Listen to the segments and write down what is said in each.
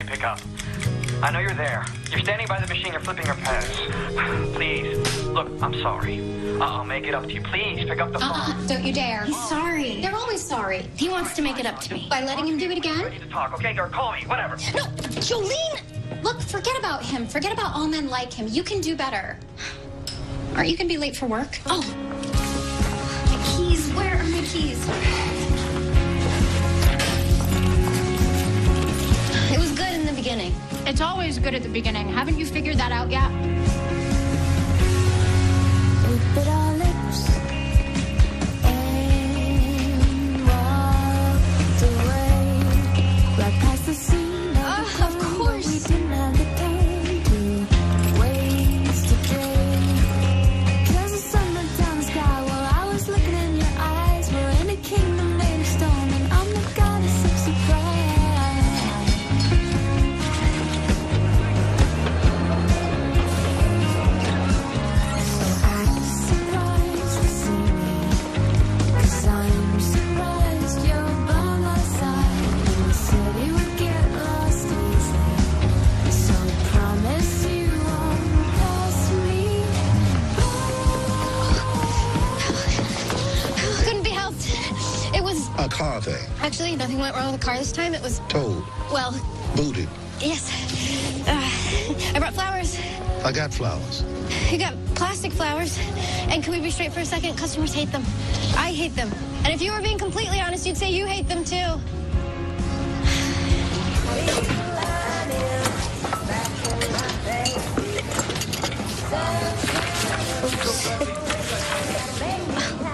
Pick up. I know you're there. You're standing by the machine, you're flipping your pants. Please. Look, I'm sorry. I'll make it up to you. Please pick up the phone. Uh-uh, don't you dare. He's sorry. They're always sorry. He wants to make it up to me. By letting him do it again? Ready to talk, okay? Or call me, whatever. No, Jolene! Look, forget about him. Forget about all men like him. You can do better. Or you can be late for work. Oh. My keys. Where are my keys? It's always good at the beginning. Haven't you figured that out yet? Car thing. actually nothing went wrong with the car this time. It was towed. well, Booted. yes. Uh, I brought flowers. I got flowers. You got plastic flowers. And can we be straight for a second? Customers hate them. I hate them. And if you were being completely honest, you'd say you hate them too.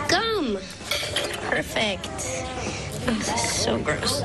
Gum. Perfect. This is so gross.